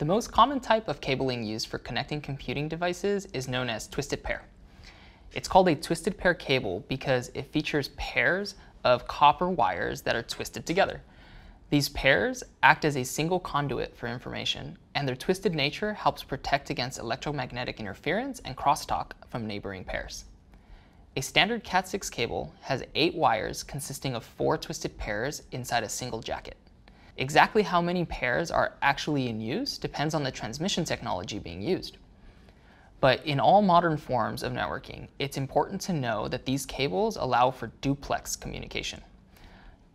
The most common type of cabling used for connecting computing devices is known as twisted pair. It's called a twisted pair cable because it features pairs of copper wires that are twisted together. These pairs act as a single conduit for information, and their twisted nature helps protect against electromagnetic interference and crosstalk from neighboring pairs. A standard Cat6 cable has eight wires consisting of four twisted pairs inside a single jacket. Exactly how many pairs are actually in use depends on the transmission technology being used. But in all modern forms of networking, it's important to know that these cables allow for duplex communication.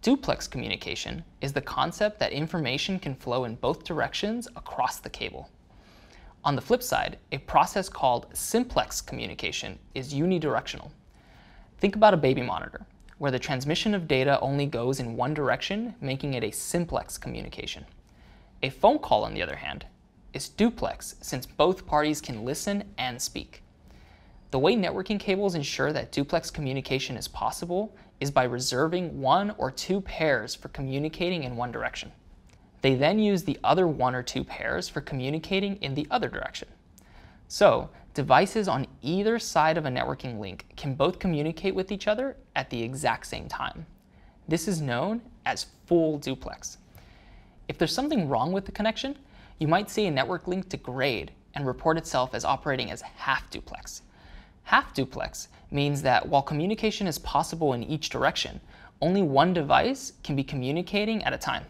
Duplex communication is the concept that information can flow in both directions across the cable. On the flip side, a process called simplex communication is unidirectional. Think about a baby monitor, where the transmission of data only goes in one direction, making it a simplex communication. A phone call, on the other hand, is duplex since both parties can listen and speak. The way networking cables ensure that duplex communication is possible is by reserving one or two pairs for communicating in one direction. They then use the other one or two pairs for communicating in the other direction. So, devices on either side of a networking link can both communicate with each other at the exact same time. This is known as full duplex. If there's something wrong with the connection, you might see a network link degrade and report itself as operating as half duplex. Half duplex means that while communication is possible in each direction, only one device can be communicating at a time.